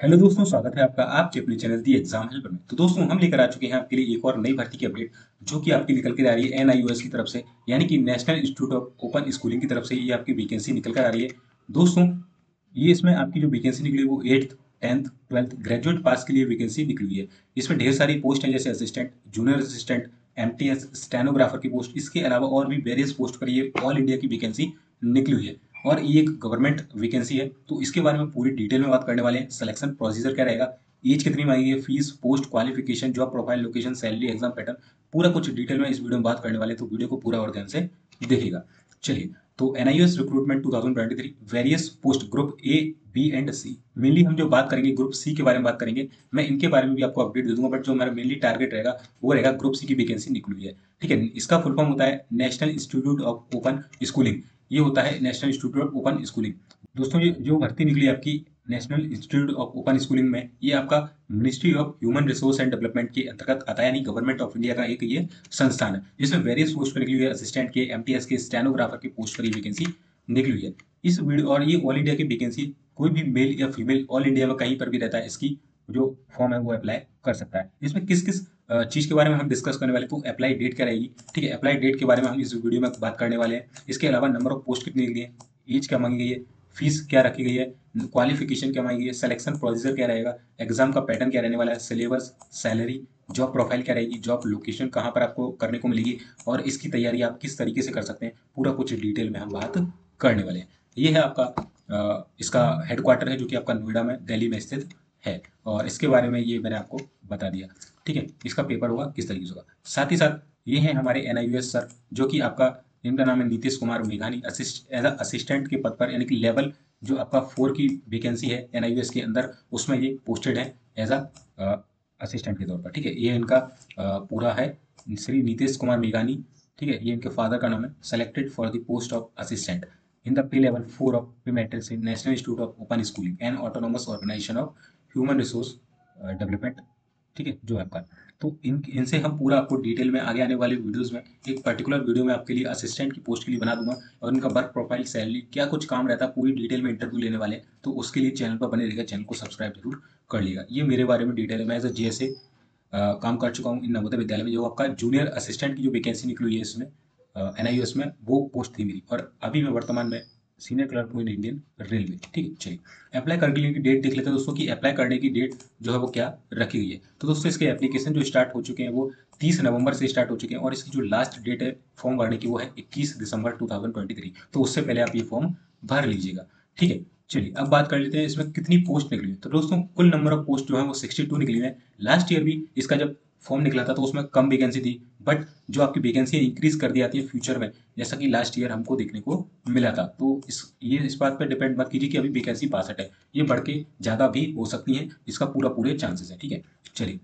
Hello दोस्तों, स्वागत है आपका आपके अपने चैनल दी एग्ज़ाम हेल्पर में। तो दोस्तों, हम लेकर आ चुके हैं आपके लिए एक और नई भर्ती की अपडेट, जो कि आपकी निकल कर आ रही है एनआईओएस की तरफ़ से, यानी कि national institute of open schooling की तरफ़ से ये आपकी वैकेंसी निकल कर आ रही है। दोस्तों, ये इसमें आपकी जो वैकेंसी निकली वो eighth tenth twelfth graduate pass के लिए वैकेंसी निकली है। इसमें ढेर सारी पोस्ट हैं, जैसे assistant junior assistant MTS stenographer की पोस्ट इसके अलावा और भी वेरियस पोस्ट पर ये ऑल इंडिया की वैकेंसी निकली हुई है। और ये एक गवर्नमेंट वैकेंसी है तो इसके बारे में पूरी डिटेल में बात करने वाले हैं। सिलेक्शन प्रोसीजर क्या रहेगा? एज कितनी मांगी है? Fees post qualification job profile location salary exam pattern पूरा कुछ डिटेल में इस वीडियो में बात करने वाले तो वीडियो को पूरा और ध्यान से देखेगा। चलिए तो NIS recruitment 2023 various post group A B and C mainly हम जो बात करेंगे ग्रुप सी के बारे में बात करेंगे, मैं इनके बारे में भी आपको अपडेट दे दूँगा बट जो हमारा मेनली टारगेट रहेगा, वो रहेगा ग्रुप सी की वैकेंसी निकली है। ठीक है, इसका फुल फॉर्म होता है national institute of open schooling ये होता है national institute of open schooling दोस्तों, ये जो भर्ती निकली आपकी national institute of open schooling में, ये आपका ministry of human resource and development के अंतर्गत आता है, यानी गवर्नमेंट ऑफ़ इंडिया का एक ये संस्थान। है जिसमें वेरियस पोस्ट पर निकली हुई है असिस्टेंट के एमटीएस के स्टेनोग्राफर के पोस्ट पर वैकेंसी निकली हुई है। इस वीडियो और ये ऑल इंडिया की वैकेंसी कोई भी मेल या फीमेल ऑल इंडिया में कहीं पर भी रहता है, इसकी जो फॉर्म है, वो अप्लाई कर सकता है। इसमें किस किस चीज़ के बारे में हम डिस्कस करने वाले तो अप्लाई डेट क्या रहेगी ठीक है अप्लाई डेट के बारे में हम इस वीडियो में बात करने वाले हैं। इसके अलावा नंबर ऑफ़ पोस्ट कितनी है एज क्या मांगी गई है फ़ीस क्या रखी गई है क्वालिफिकेशन क्या मांगी गई है सिलेक्शन प्रोसीजर क्या रहेगा एग्ज़ाम का पैटर्न क्या रहने वाला है सिलेबस सैलरी जॉब प्रोफ़ाइल क्या रहेगी जॉब लोकेशन कहाँ पर आपको करने को मिलेगी, और इसकी तैयारी आप किस तरीके से कर सकते हैं, पूरा कुछ डिटेल में हम बात करने वाले हैं। ये है आपका इसका हेडक्वार्टर है, जो कि आपका नोएडा में, दिल्ली में स्थित है। और इसके बारे में ये मैंने आपको बता दिया। ठीक है, इसका पेपर होगा किस तरीके से होगा। साथ ही साथ ये हैं हमारे एनआईयूएस सर जो कि आपका इनका नाम है नीतीश कुमार मेघानी असिस्ट एज असिस्टेंट के पद पर, यानी कि लेवल जो आपका फोर की वैकेंसी है एनआईयूएस के अंदर, उसमें ये पोस्टेड है एज अ असिस्टेंट के तौर पर। ठीक है, ये इनका पूरा है। श्री नीतीश कुमार मेघानी, ठीक है, ये इनके फादर का नाम है selected for the post of assistant in the pay level four of pay national institute of open schooling and autonomous organisation of human resource development ठीक है, जो आपका। तो इन, इनसे हम पूरा आपको डिटेल में आगे आने वाले वीडियोस में, एक पर्टिकुलर वीडियो में आपके लिए असिस्टेंट की पोस्ट के लिए बना दूँगा। और इनका वर्क प्रोफ़ाइल सैलरी क्या कुछ काम रहता है, पूरी डिटेल में इंटरव्यू लेने वाले तो उसके लिए चैनल पर बने रहेगा चैनल को सब्सक्राइब ज़रूर कर लिएगा ये मेरे बारे में डिटेल है। मैं एज अ जे काम कर चुका हूँ इन नवोदय विद्यालय में। जो आपका जूनियर असिस्टेंट की जो वैकेंसी निकली हुई है इसमें एन में, वो पोस्ट थी मेरी। और अभी मैं वर्तमान में senior clerk in Indian railway ठीक है? चलिए अप्लाई करने की डेट देख लेते हैं दोस्तों कि अप्लाई करने की डेट जो है वो क्या रखी गई है। तो दोस्तों इसके एप्लीकेशन जो स्टार्ट हो चुके हैं वो तीस नवंबर से स्टार्ट हो चुके हैं और इसकी जो लास्ट डेट है फॉर्म भरने की वो है इक्कीस दिसंबर टू तो उससे पहले आप ये फॉर्म भर लीजिएगा, ठीक है? चलिए, अब बात कर लेते हैं इसमें कितनी पोस्ट निकली है। तो दोस्तों कुल नंबर ऑफ़ पोस्ट जो है वो सिक्सटी टू निकली है। लास्ट ईयर भी इसका जब फॉर्म निकला था तो उसमें कम वैकेंसी थी। बट जो आपकी वैकेंसी इंक्रीज कर दी जाती है फ्यूचर में, जैसा कि लास्ट ईयर हमको देखने को मिला था तो इस, ये इस बात पर डिपेंड मत कीजिए कि अभी वैकेंसी बासठ है। ये बढ़ के ज़्यादा भी हो सकती है, इसका पूरा पूरे चांसेस है, ठीक है? चलिए,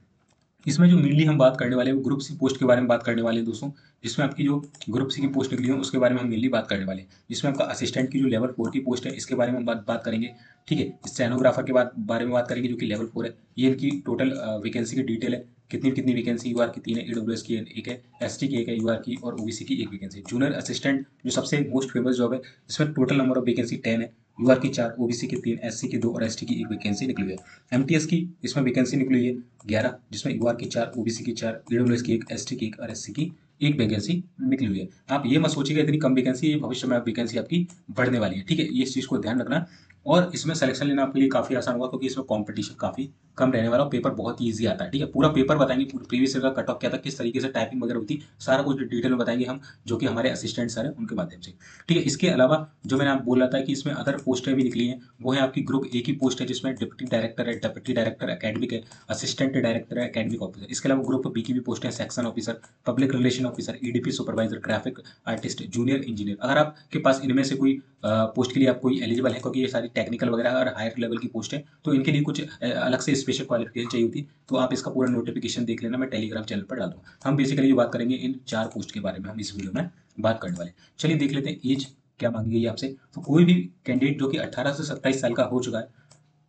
इसमें जो मेनली हम बात करने वाले हैं ग्रुप सी पोस्ट के बारे में बात करने वाले हैं दोस्तों। जिसमें आपकी जो ग्रुप सी की पोस्ट निकली है, उसके बारे में हम मेनली बात करने वाले हैं। जिसमें आपका असिस्टेंट की जो लेवल फोर की पोस्ट है, इसके बारे में हम बात बात करेंगे, ठीक है? स्टेनोग्राफर के बाद बारे में बात करेंगे, जो कि लेवल फोर है। ये इनकी टोटल वैकेंसी की डिटेल है। कितनी कितनी वैकेंसी यूआर की तीन है ईडब्ल्यू की एक है एस टी की एक है यूआर की और ओबीसी की एक वैकेंसी जूनियर असिस्टेंट जो सबसे मोस्ट फ़ेमस जॉब है इसमें total number of vacancy ten है यूआर की चार ओबीसी की तीन एससी की दो और एसटी की एक वैकेंसी निकली है। एमटीएस की इसमें वैकेंसी निकली है ग्यारह, जिसमें यू की चार ओबीसी की चार ईडब्ल्यू की एक एसटी की एक और एस की एक वैकेंसी निकली हुई है। आप ये मत सोचिएगा, इतनी कम वैकेंसी भविष्य में आप वैकेंसी आपकी बढ़ने वाली है। ठीक है इस चीज़ को ध्यान रखना। और इसमें सिलेक्शन लेना आपके लिए काफ़ी आसान होगा, क्योंकि इसमें कंपटीशन काफ़ी कम रहने वाला और पेपर बहुत ईजी आता है, ठीक है? पूरा पेपर बताएँगे प्रीवियस ईयर का कट ऑफ़ क्या था, किस तरीके से टाइपिंग वगैरह होती, सारा कुछ डिटेल में बताएँगे हम, जो कि हमारे असिस्टेंट सर हैं, उनके माध्यम से, ठीक है? इसके अलावा जो मैंने आप बोल था कि इसमें अदर पोस्टें भी निकली हैं, वो है आपकी ग्रुप ए की पोस्ट है, जिसमें डिप्टी डायरेक्टर है डिप्टी डायरेक्टर अकेडमिक है असिस्टेंट डायरेक्टर है अकेडमिक ऑफिसर इसके अलावा ग्रुप बी की भी पोस्ट है section officer public relation officer EDP supervisor graphic artist junior engineer अगर आपके पास इनमें से कोई पोस्ट के लिए आप कोई एलिजिबल है, क्योंकि ये सारी टेक्निकल वगैरह और हायर लेवल की पोस्ट है तो इनके लिए कुछ अलग से स्पेशल क्वालिफिकेशन चाहिए होती तो आप इसका पूरा नोटिफिकेशन देख लेना, मैं टेलीग्राम चैनल पर डाल दूँ हम बेसिकली बात करेंगे इन चार पोस्ट के बारे में, हम इस वीडियो में बात करने वाले चलिए देख लेते हैं एज क्या मांगी गई आपसे। तो कोई भी कैंडिडेट जो कि अट्ठारह से सत्ताईस साल का हो चुका है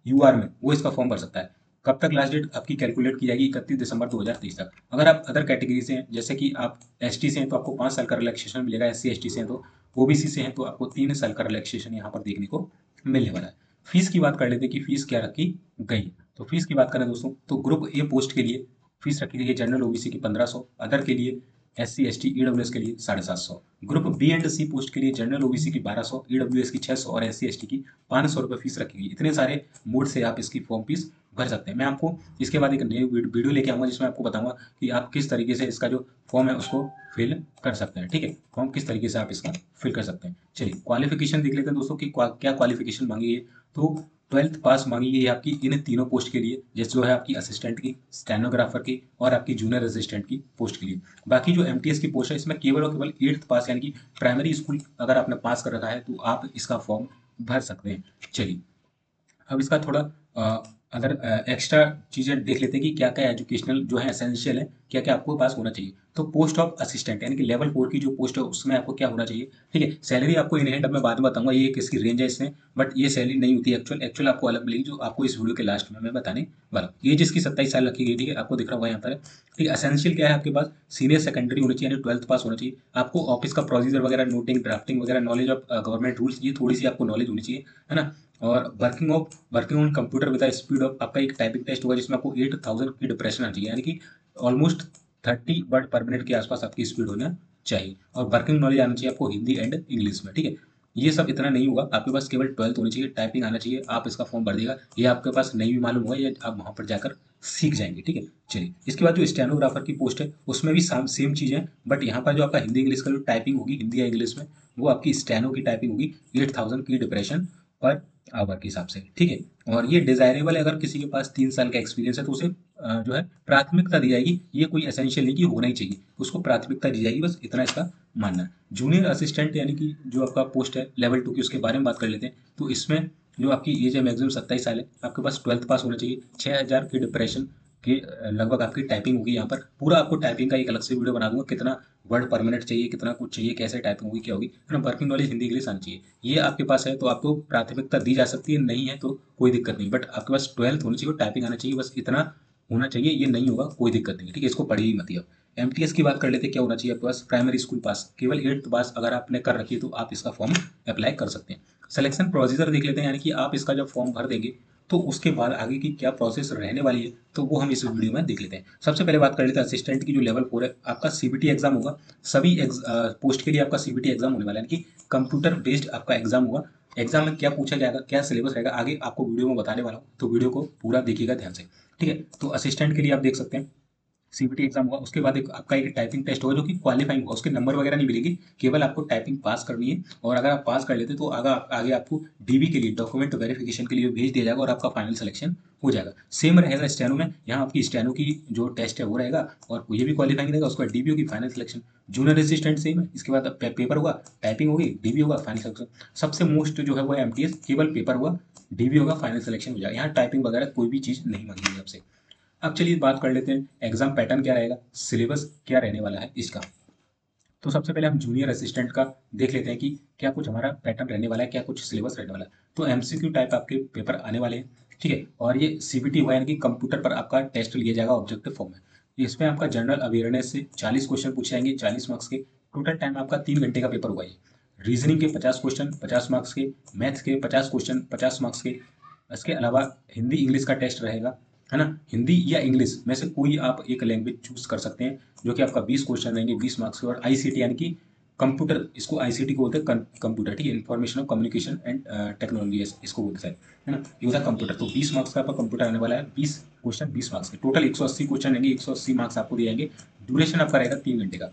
यूआर में, वो इसका फॉर्म भर सकता है। कब तक लास्ट डेट आपकी कैलकुलेट की जाएगी? इकतीस दिसंबर 2023 तक। अगर आप अदर कैटेगरी से हैं, जैसे कि आप एसटी से हैं तो आपको पाँच साल का रिलैक्सेशन मिलेगा एस सी से हैं तो ओबीसी से हैं तो आपको तीन साल का रिलैक्सेशन यहाँ पर देखने को मिलने वाला है। फ़ीस की बात कर लेते हैं कि फ़ीस क्या रखी गई तो फ़ीस की बात करें दोस्तों तो ग्रुप ए पोस्ट के लिए फ़ीस रखी गई है जनरल ओबीसी की पंद्रह सौ, अदर के लिए S C S T E W S के लिए साढ़े सात सौ। Group B and C post के लिए जनरल ओबीसी की बारह सौ ई डब्ल्यू एस की छह सौ और एस सी एस टी की पाँच सौ रुपये फ़ीस रखी गई इतने सारे मोड से आप इसकी फॉर्म फ़ीस भर सकते हैं। मैं आपको इसके बाद एक नई वीडियो लेके आऊँगा जिसमें आपको बताऊँगा कि आप किस तरीके से इसका जो फॉर्म है उसको फिल कर सकते हैं। ठीक है? फॉर्म किस तरीके से आप इसका फिल कर सकते हैं। चलिए क्वालिफिकेशन देख लेते हैं दोस्तों कि क्या क्वालिफिकेशन मांगी है। तो ट्वेल्थ पास मांगी गई है आपकी इन तीनों पोस्ट के लिए, जैसे जो है आपकी असिस्टेंट की स्टेनोग्राफर की और आपकी जूनियर असिस्टेंट की पोस्ट के लिए। बाकी जो एमटीएस की पोस्ट है, इसमें केवल और केवल एट्थ पास यानी कि प्राइमरी स्कूल अगर आपने पास कर रखा है तो आप इसका फॉर्म भर सकते हैं। चलिए, अब इसका थोड़ा अगर एक्स्ट्रा चीज़ें देख लेते हैं कि क्या क्या एजुकेशनल जो है एसेंशियल है क्या क्या आपको पास होना चाहिए। तो पोस्ट ऑफ़ असिस्टेंट यानी कि लेवल फोर की जो पोस्ट है, उसमें आपको क्या होना चाहिए? ठीक है सैलरी आपको इन हैंड अब मैं बाद में बताऊँगा, ये किसकी रेंज है इसमें बट ये सैलरी नहीं होती एक्चुअल एक्चुअल आपको अलग मिलेगी जो आपको इस वीडियो के लास्ट में मैं बताने वाला ये जिसकी सत्ताईस साल रखी गई ठीक है आपको दिख रहा होगा यहाँ पर। ठीक है असेंशियल क्या है आपके पास? सीनियर सेकेंडरी होनी चाहिए ट्वेल्थ पास होना चाहिए। आपको ऑफ़िस का प्रोसीजर वगैरह नोटिंग ड्राफ्टिंग वगैरह नॉलेज ऑफ़ गवर्नमेंट रूल्स ये थोड़ी सी आपको नॉलेज होनी चाहिए, है ना? और working of working on computer with speed of आपका एक टाइपिंग टेस्ट होगा जिसमें आपको एट थाउज़ेंड की डिप्रेशन आनी चाहिए, यानी कि almost thirty word per minute के आसपास आपकी स्पीड होना चाहिए। और वर्किंग नॉलेज आना चाहिए आपको हिंदी एंड इंग्लिश में, ठीक है? ये सब इतना नहीं होगा। आपके पास केवल ट्वेल्थ होनी चाहिए टाइपिंग आना चाहिए, आप इसका फॉर्म भर देगा। ये आपके पास नहीं भी मालूम होगा, ये आप वहाँ पर जाकर सीख जाएँगे, ठीक है? चलिए, इसके बाद जो स्टेनोग्राफर की पोस्ट है, उसमें भी सेम चीज़ है बट यहाँ पर जो आपका हिंदी इंग्लिश का जो टाइपिंग होगी, हिंदी या इंग्लिश में, वो आपकी स्टेनो की टाइपिंग होगी eight thousand key depression per hour के हिसाब से, ठीक है? और ये डिजायरेबल है, अगर किसी के पास तीन साल का एक्सपीरियंस है तो उसे जो है, प्राथमिकता दी जाएगी। ये कोई एसेंशियल नहीं कि होना ही चाहिए। उसको प्राथमिकता दी जाएगी, बस इतना इसका मानना है। जूनियर असिस्टेंट यानी कि जो आपका पोस्ट है लेवल टू की, उसके बारे में बात कर लेते हैं। तो इसमें जो आपकी एज है मैक्सिमम सत्ताईस साल है। आपके पास ट्वेल्थ पास होना चाहिए। छः हज़ार की डिप्रेशन के लगभग आपकी टाइपिंग होगी यहाँ पर। पूरा आपको टाइपिंग का एक अलग से वीडियो बना दूँगा, कितना वर्ड पर मिनट चाहिए, कितना कुछ चाहिए, कैसे टाइपिंग होगी, क्या होगी। है ना वर्किंग नॉलेज हिंदी इंग्लिश आनी चाहिए। ये आपके पास है तो आपको प्राथमिकता दी जा सकती है, नहीं है तो कोई दिक्कत नहीं। बट आपके पास ट्वेल्थ होनी चाहिए टाइपिंग आना चाहिए, बस इतना होना चाहिए, ये नहीं होगा, कोई दिक्कत नहीं ठीक है? इसको पढ़ी ही मत अब एम की बात कर लेते, क्या होना चाहिए आपके पास? प्राइमरी स्कूल पास केवल एट्थ पास अगर आपने कर रखी है तो आप इसका फॉर्म अप्लाई कर सकते हैं। सिलेक्शन प्रोसीजर देख लेते हैं, यानी कि आप इसका जब फॉर्म भर देंगे तो उसके बाद आगे की क्या प्रोसेस रहने वाली है तो वो हम इस वीडियो में देख लेते हैं। सबसे पहले बात कर लेते हैं असिस्टेंट की जो लेवल फोर है, आपका सीबीटी एग्ज़ाम होगा। सभी पोस्ट के लिए आपका सीबीटी एग्ज़ाम होने वाला है, यानी कि कंप्यूटर बेस्ड आपका एग्ज़ाम होगा। एग्ज़ाम में क्या पूछा जाएगा, क्या सिलेबस रहेगा, आगे आपको वीडियो में बताने वाला हूँ। तो वीडियो को पूरा देखिएगा ध्यान से, ठीक है? तो असिस्टेंट के लिए आप देख सकते हैं। सीबीटी एग्ज़ाम होगा उसके बाद एक आपका एक टाइपिंग टेस्ट होगा जो कि क्वालिफाइंग होगा उसके नंबर वगैरह नहीं मिलेगी, केवल आपको टाइपिंग पास करनी है। और अगर आप पास कर लेते तो आगे आगे आपको डीबी के लिए डॉक्यूमेंट वेरिफिकेशन के लिए भेज दिया जाएगा और आपका फाइनल सिलेक्शन हो जाएगा। सेम रहेगा स्टैनो में, यहाँ आपकी स्टैनो की जो टेस्ट है वो रहेगा और ये भी क्वालिफाइंग रहेगा, उसके बाद डीबी होगी final selection junior assistant same है, इसके बाद पेपर होगा टाइपिंग होगी डीबी होगा फाइनल सिलेक्शन सबसे मोस्ट जो है वो एमटीएस केवल पेपर हुआ डीबी होगा फाइनल सिलेक्शन हो जाएगा। यहाँ टाइपिंग वगैरह कोई भी चीज़ नहीं मांगी आपसे। अब चलिए बात कर लेते हैं एग्ज़ाम पैटर्न क्या रहेगा सिलेबस क्या रहने वाला है इसका। तो सबसे पहले हम जूनियर असिस्टेंट का देख लेते हैं कि क्या कुछ हमारा पैटर्न रहने वाला है, क्या कुछ सिलेबस रहने वाला है। तो एमसीक्यू टाइप आपके पेपर आने वाले हैं, ठीक है? और ये सीबीटी हुआ यानी कि कंप्यूटर पर आपका टेस्ट लिया जाएगा ऑब्जेक्टिव फॉर्म में। इसमें आपका जनरल अवेयरनेस से चालीस क्वेश्चन पूछे जाएँगे, चालीस मार्क्स के। टोटल टाइम आपका तीन घंटे का पेपर हुआ है रीजनिंग के पचास क्वेश्चन पचास मार्क्स के। मैथ्स के पचास क्वेश्चन पचास मार्क्स के। इसके अलावा हिंदी इंग्लिश का टेस्ट रहेगा। है ना? हिंदी या इंग्लिश, में से कोई आप एक लैंग्वेज चूज़ कर सकते हैं, जो कि आपका बीस क्वेश्चन रहेंगे, बीस मार्क्स के और आईसीटी यानी कि कंप्यूटर इसको आईसीटी को बोलते हैं कंप्यूटर ठीक है? Information of communication and technology इसको बोलते हैं, है ना? ये होता है कंप्यूटर तो बीस मार्क्स का आपका कंप्यूटर आने वाला है, बीस क्वेश्चन बीस मार्क्स के। टोटल एक सौ अस्सी क्वेश्चन रहेंगे, एक सौ अस्सी मार्क्स आपको दिए जाएँगे। ड्यूरेशन आपका रहेगा तीन घंटे का।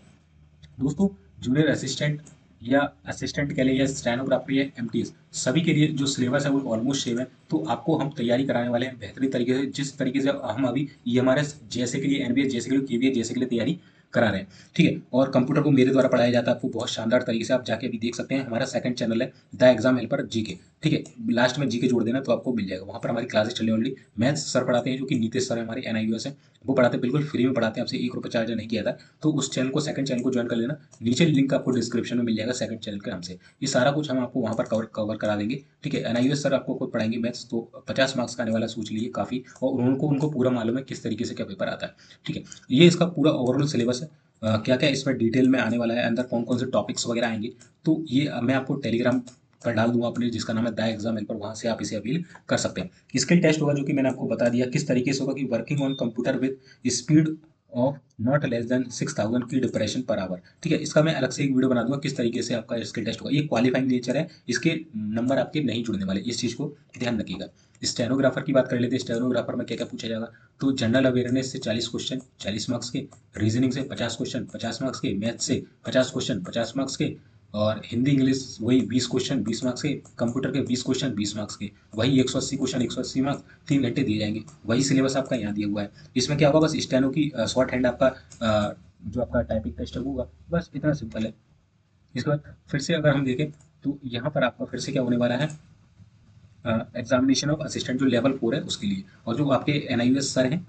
दोस्तों जूनियर असिस्टेंट या असिस्टेंट के लिए या स्टेनोग्राफी या एम सभी के लिए जो सिलेबस है वो ऑलमोस्ट सेम है। तो आपको हम तैयारी कराने वाले हैं बेहतरीन तरीके से, जिस तरीके से हम अभी ई एम आर एस जैसे के लिए एन बी जैसे के लिए के जैसे के लिए तैयारी करा रहे हैं। ठीक है? और कंप्यूटर को मेरे द्वारा पढ़ाया जाता है। आपको बहुत शानदार तरीके से आप जाके अभी देख सकते हैं। हमारा सेकंड चैनल है the exam helper G K ठीक है? लास्ट में जी के जोड़ देना तो आपको मिल जाएगा। वहाँ पर हमारी क्लासेस चलने वाली। मैथ्स सर पढ़ाते हैं जो कि नीतीश सर हमारे एन आई है। वो पढ़ाते बिल्कुल फ्री में पढ़ाते हैं। आपसे एक रुपये चार्ज नहीं किया था। तो उस चैनल को सेकंड चैनल को ज्वाइन कर लेना। नीचे लिंक आपको डिस्क्रिप्शन में मिल जाएगा सेकंड चैनल के नाम से। ये सारा कुछ हम आपको वहाँ पर कवर कवर करा देंगे। ठीक है? एन सर आपको खुद पढ़ाएँगे मैथ्स तो पचास मार्क्स का आने वाला सोच लीजिए काफ़ी। और उनको उनको पूरा मालूम है किस तरीके से क्या पेपर आता है। ठीक है? ये इसका पूरा ओवरऑल सिलेबस क्या क्या इसमें डिटेल में आने वाला है, अंदर कौन कौन से टॉपिक्स वगैरह आएँगे तो ये मैं आपको टेलीग्राम पर डाल दूँगा अपने, जिसका नाम है द एग्ज़ाम हेल्पर वहाँ से आप इसे अपील कर सकते हैं। स्किल टेस्ट होगा जो कि मैंने आपको बता दिया, किस तरीके से होगा कि working on computer with speed of not less than six thousand key depression per hour ठीक है, इसका मैं अलग से एक वीडियो बना दूँगा किस तरीके से आपका स्किल टेस्ट होगा। ये क्वालिफाइंग नेचर है, इसके नंबर आपके नहीं जुड़ने वाले, इस चीज़ को ध्यान रखिएगा। स्टेनोग्राफर की बात कर लेते हैं स्टेनोग्राफर में क्या क्या पूछा जाएगा? तो जनरल अवेयरनेस से चालीस क्वेश्चन चालीस मार्क्स के रीजनिंग से पचास क्वेश्चन पचास मार्क्स के मैथ से पचास क्वेश्चन पचास मार्क्स के और हिंदी इंग्लिश वही बीस क्वेश्चन बीस मार्क्स के कंप्यूटर के बीस क्वेश्चन बीस मार्क्स के, वही एक सौ अस्सी क्वेश्चन एक सौ अस्सी मार्क्स तीन घंटे दिए जाएँगे। वही सिलेबस आपका यहाँ दिया हुआ है। इसमें क्या होगा, बस स्टेनो की शॉर्ट हैंड आपका जो आपका टाइपिंग टेस्ट होगा, बस इतना सिंपल है। इसके बाद फिर से अगर हम देखें तो यहाँ पर आपका फिर से क्या होने वाला है? एग्जामिनेशन ऑफ़ असिस्टेंट जो लेवल फोर है, उसके लिए। और जो आपके एन सर हैं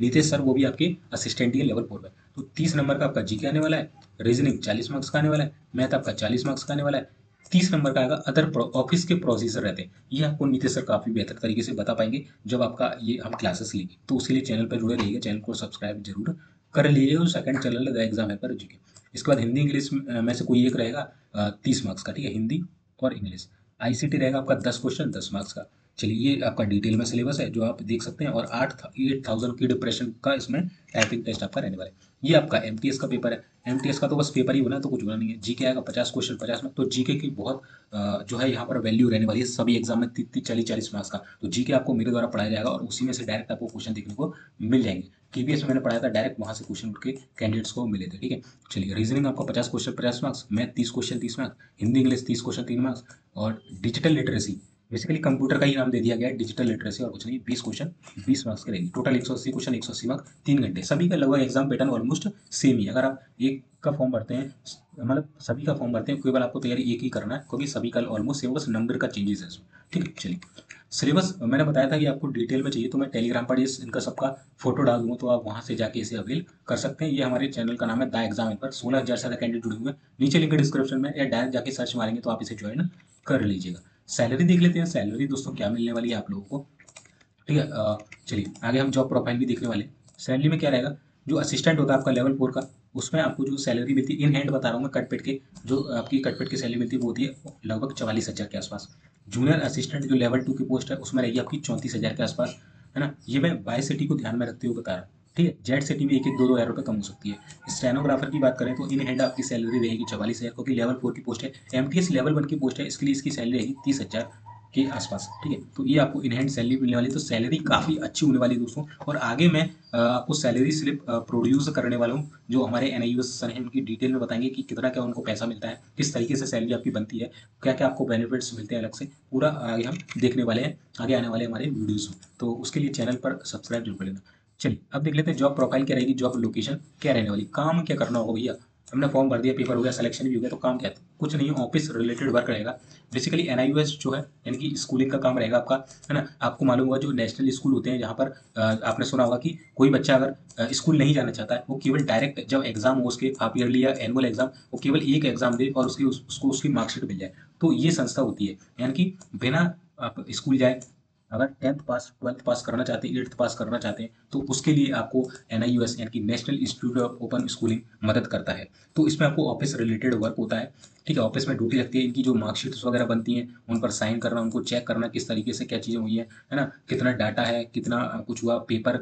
नीतीश सर वो भी आपके असिस्टेंट ही लेवल फोर में। तो तीस नंबर का आपका जी आने वाला है रीजनिंग चालीस मार्क्स का आने वाला है मैथ आपका चालीस मार्क्स का आने वाला है। तीस नंबर का आएगा अदर ऑफ़िस के प्रोसीजर रहते हैं। ये आपको नीतीश सर काफ़ी बेहतर तरीके से बता पाएँगे जब आपका ये हम क्लासेस लेंगे। तो उसके लिए चैनल पर जुड़े रहिए चैनल को सब्सक्राइब ज़रूर कर लीजिए और सेकंड चैनल द एग्ज़ाम है पर जी इसके बाद हिंदी इंग्लिश में से कोई एक रहेगा तीस मार्क्स का, ठीक है, हिंदी और इंग्लिश। आईसीटी रहेगा आपका दस क्वेश्चन दस मार्क्स का। चलिए, ये आपका डिटेल में सिलेबस है, जो आप देख सकते हैं और आठ एट थाउज़ेंड की डिप्रेशन का इसमें टाइपिंग टेस्ट आपका रहने वाला है। ये आपका एम का पेपर है। MTS का तो बस पेपर ही बना तो कुछ बना नहीं है। जी के आएगा पचास क्वेश्चन पचास मार्क्स तो जीके की बहुत जो है यहाँ पर वैल्यू रहने वाली है सभी एग्ज़ाम में तीस चालीस चालीस मार्क्स का। तो जीके आपको मेरे द्वारा पढ़ाया जाएगा और उसी में से डायरेक्ट आपको क्वेश्चन देखने को मिल जाएँगे। के में मैंने पढ़ाया था डायरेक्ट वहाँ से क्वेश्चन उठ के कैंडिडेट्स को मिले थे, ठीक है? चलिए रीजनिंग आपको पचास क्वेश्चन पचास मार्क्स मैथ तीस क्वेश्चन तीस मार्क्स हिंदी इंग्लिश तीस क्वेश्चन तीन मार्क्स और डिजिटल लिटरेसी बेसिकली कंप्यूटर का ही नाम दे दिया गया है डिजिटल लिटरेसी और कुछ नहीं, बीस क्वेश्चन बीस मार्क्स के रहेगी। टोटल एक सौ अस्सी क्वेश्चन एक सौ अस्सी मार्क्स तीन घंटे। सभी का लगभग एग्ज़ाम पैटर्न ऑलमोस्ट सेम ही अगर आप एक का फॉर्म भरते हैं मतलब सभी का फॉर्म भरते हैं केवल आपको तैयारी एक ही करना है, क्योंकि सभी का ऑलमोस्ट सेम बस नंबर का चेंजेस है इसमें। ठीक है, चलिए। सिलेबस मैंने बताया था कि आपको डिटेल में चाहिए तो मैं टेलीग्राम पर इनका सबका फ़ोटो डाल दूँगा तो आप वहाँ से जाके इसे अवेल कर सकते हैं। ये हमारे चैनल का नाम है द एग्ज़ाम पर सोलह हज़ार से ज़्यादा कैंडिडेट जुड़े हुए हैं। नीचे लिंक डिस्क्रिप्शन में या डायरेक्ट जाके सर्च मारेंगे तो आप इसे ज्वाइन कर लीजिएगा। सैलरी देख लेते हैं। सैलरी दोस्तों क्या मिलने वाली है आप लोगों को? ठीक है चलिए, आगे हम जॉब प्रोफ़ाइल भी देखने वाले सैलरी में क्या रहेगा? जो असिस्टेंट होता है आपका लेवल फोर का, उसमें आपको जो सैलरी मिलती है इन हैंड बता रहा हूँ मैं कटपेट के, जो आपकी कटपेट की सैलरी मिलती है, वो होती है लगभग चवालीस हज़ार के आसपास। जूनियर असिस्टेंट जो लेवल टू की पोस्ट है, उसमें रहेगी आपकी चौंतीस हज़ार के आसपास, है ना? ये मैं बाई सिटी को ध्यान में रखते हुए बता रहा हूँ। ठीक है? जेड सिटी में एक एक दो दो हज़ार रुपये कम हो सकती है। स्टेनोग्राफर की बात करें तो इन हैंड आपकी सैलरी रहेगी चवालीस हज़ार, क्योंकि लेवल फोर की पोस्ट है। एमटीएस लेवल वन की पोस्ट है, इसके लिए इसकी सैलरी रहेगी तीस हज़ार के आसपास, ठीक है? तो ये आपको इनहैंड सैलरी मिलने वाली तो सैलरी काफ़ी अच्छी होने वाली दोस्तों। और आगे मैं आपको सैलरी स्लिप प्रोड्यूस करने वाला हूँ, जो हमारे एन आई सर हैं, उनकी डिटेल में बताएँगे कि कितना क्या उनको पैसा मिलता है, किस तरीके से सैलरी आपकी बनती है क्या क्या आपको बेनिफिट्स मिलते हैं अलग से। पूरा आगे हम देखने वाले हैं, आगे आने वाले हमारे वीडियोज़ तो उसके लिए चैनल पर सब्सक्राइब ज़रूर कर लेना। चलिए, अब देख लेते हैं जॉब प्रोफ़ाइल क्या रहेगी जॉब लोकेशन क्या रहने वाली, काम क्या करना होगा भैया? हमने फॉर्म भर दिया पेपर हो गया सिलेक्शन भी हो गया तो काम क्या है? कुछ नहीं ऑफ़िस रिलेटेड वर्क रहेगा। बेसिकली एन जो है, यानी कि स्कूलिंग का काम रहेगा आपका, है ना? आपको मालूम होगा जो नेशनल स्कूल होते हैं, जहाँ पर आपने सुना होगा कि कोई बच्चा अगर स्कूल नहीं जाना चाहता है, वो केवल डायरेक्ट जब एग्ज़ाम हो उसके हाफ़ ईयरली या एनुअल एग्ज़ाम वो केवल एक एग्ज़ाम दे और उसकी, उसको उसकी मार्कशीट मिल जाए। तो ये संस्था होती है, यानी कि बिना आप स्कूल जाए अगर टेंथ पास ट्वेल्थ पास करना चाहते हैं एट्थ पास करना चाहते हैं तो उसके लिए आपको एन आई यू एस यानी कि national institute of open schooling मदद करता है। तो इसमें आपको ऑफ़िस रिलेटेड वर्क होता है, ठीक है? ऑफ़िस में ड्यूटी लगती है, इनकी जो मार्कशीट्स वगैरह बनती हैं, उन पर साइन करना, उनको चेक करना किस तरीके से क्या चीज़ें हुई हैं, है ना? कितना डाटा है, कितना कुछ हुआ पेपर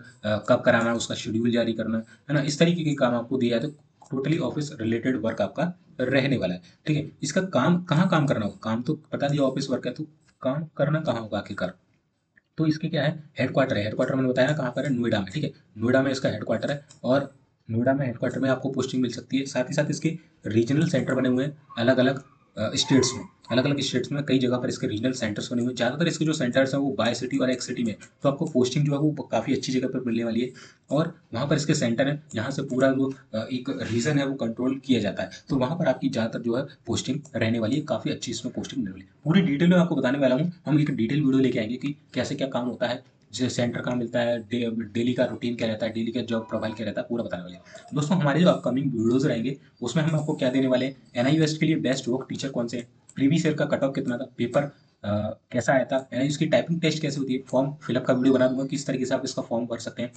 कब कराना है उसका शेड्यूल जारी करना, है ना? इस तरीके के काम आपको दिया जाए तो टोटली ऑफ़िस रिलेटेड वर्क आपका रहने वाला है, ठीक है? इसका काम कहाँ काम करना होगा? काम तो बता दिया ऑफ़िस वर्क है तो काम करना कहाँ होगा आखिरकार? तो इसके क्या है? हेडक्वार्टर है। हेडक्वार्टर मैंने बताया, कहाँ पर है? नोएडा में, ठीक है? नोएडा में इसका हेडक्वार्टर है और नोएडा में हेडक्वार्टर में आपको पोस्टिंग मिल सकती है। साथ ही साथ इसके रीजनल सेंटर बने हुए हैं। अलग अलग स्टेट्स में अलग अलग स्टेट्स में कई जगह पर इसके रीजनल सेंटर्स बने हुए हैं। ज़्यादातर इसके जो सेंटर्स हैं वो बाय सिटी और एक सिटी में तो आपको पोस्टिंग जो है वो काफ़ी अच्छी जगह पर मिलने वाली है और वहाँ पर इसके सेंटर है। जहाँ से पूरा जो एक रीजन है वो कंट्रोल किया जाता है। तो वहाँ पर आपकी ज़्यादातर जो है पोस्टिंग रहने वाली है। काफ़ी अच्छी इसमें पोस्टिंग मिलने वाली है। पूरी डिटेल में आपको बताने वाला हूँ। हम एक डिटेल वीडियो लेके आएँगे कि कैसे क्या काम होता है। जैसे सेंटर कहाँ मिलता है डेली का रूटीन क्या रहता है डेली का जॉब प्रोफ़ाइल क्या रहता है पूरा बताने वाले दोस्तों हमारे जो अपकमिंग वीडियोज़ रहेंगे उसमें हम आपको क्या देने वाले एन के लिए बेस्ट वर्क टीचर कौन से प्रीवियस ईयर का कट ऑफ़ कितना था? पेपर आ, कैसा आया था? यानी इसकी टाइपिंग टेस्ट कैसे होती है? फॉर्म फिलअप का वीडियो बना दूँगा किस तरीके से आप इसका फॉर्म भर सकते हैं।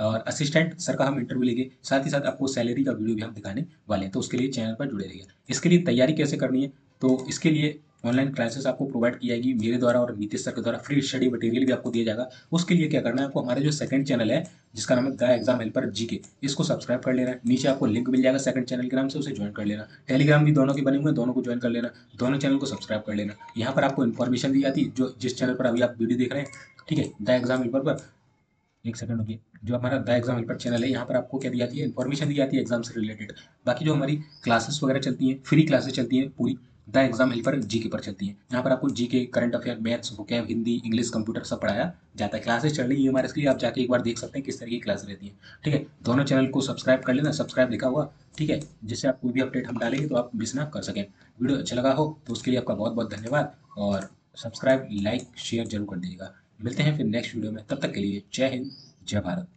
और असिस्टेंट सर का हम इंटरव्यू लेंगे साथ ही साथ आपको सैलरी का वीडियो भी हम दिखाने वाले हैं। तो उसके लिए चैनल पर जुड़े रहिए। इसके लिए तैयारी कैसे करनी है? तो इसके लिए ऑनलाइन क्लासेस आपको प्रोवाइड की जाएगी मेरे द्वारा और नीतीश सर के द्वारा। फ्री स्टडी मटेरियल भी आपको दिया जाएगा। उसके लिए क्या करना है, आपको हमारे जो सेकंड चैनल है, जिसका नाम है द एग्ज़ाम हेल्पर जी के, इसको सब्सक्राइब कर लेना नीचे आपको लिंक मिल जाएगा सेकंड चैनल के नाम से, उसे ज्वाइन कर लेना। टेलीग्राम भी दोनों के बने हुए हैं, दोनों को ज्वाइन कर लेना। दोनों चैनल को सब्सक्राइब कर लेना। यहाँ पर आपको इन्फॉर्मेशन दी जाती है, जो जिस चैनल पर अभी आप वीडियो देख रहे हैं, ठीक है, द एग्ज़ाम हेल्पर पर। एक सेकंड होगी जो हमारा द एग्ज़ाम हेल्पर चैनल है, यहाँ पर आपको क्या दी जाती है इन्फॉर्मेशन दी जाती है एग्ज़ाम से रिलेटेड बाकी जो हमारी क्लासेस वगैरह चलती हैं फ्री क्लासेस चलती हैं पूरी द एग्ज़ाम हेल्पर जी के पर चलती है। यहाँ पर आपको G K current affair, maths vocab Hindi, English, computer सब पढ़ाया जाता है। क्लासेस चल रही है हमारे इसके लिए आप जाके एक बार देख सकते हैं किस तरह की क्लास रहती है। ठीक है? दोनों चैनल को सब्सक्राइब कर लेना। सब्सक्राइब लिखा हुआ, ठीक है? जिससे आप कोई भी अपडेट हम डालेंगे तो आप मिस ना कर सकें। वीडियो अच्छा लगा हो तो उसके लिए आपका बहुत बहुत धन्यवाद और सब्सक्राइब, लाइक, शेयर ज़रूर कर दीजिएगा। मिलते हैं फिर नेक्स्ट वीडियो में। तब तक के लिए जय हिंद, जय भारत।